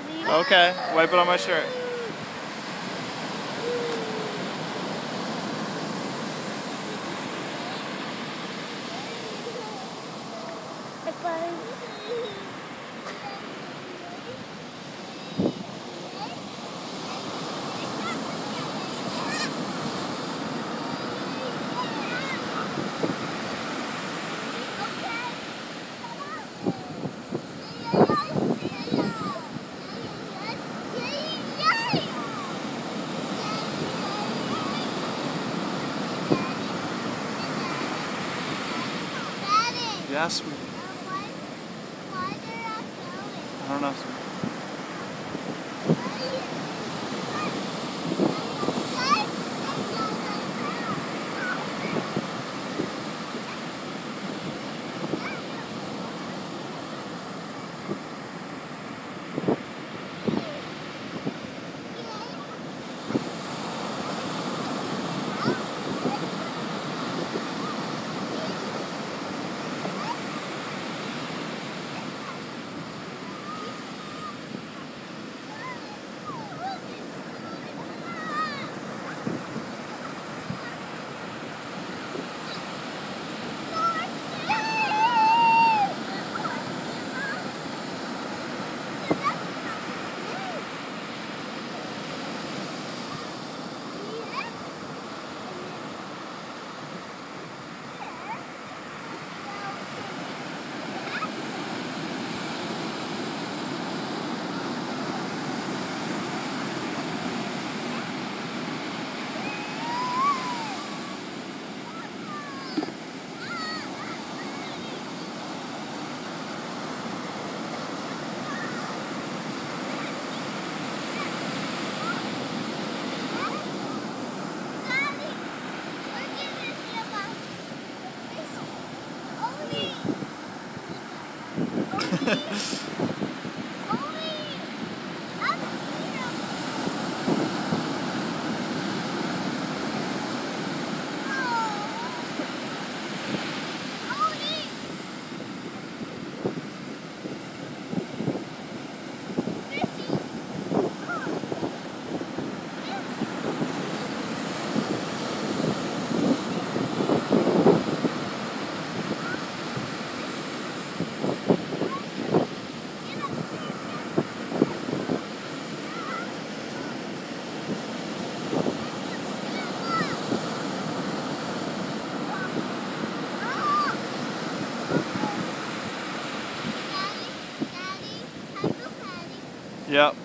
Okay, wipe it on my shirt. Yes, sweetie. I don't know, Yep.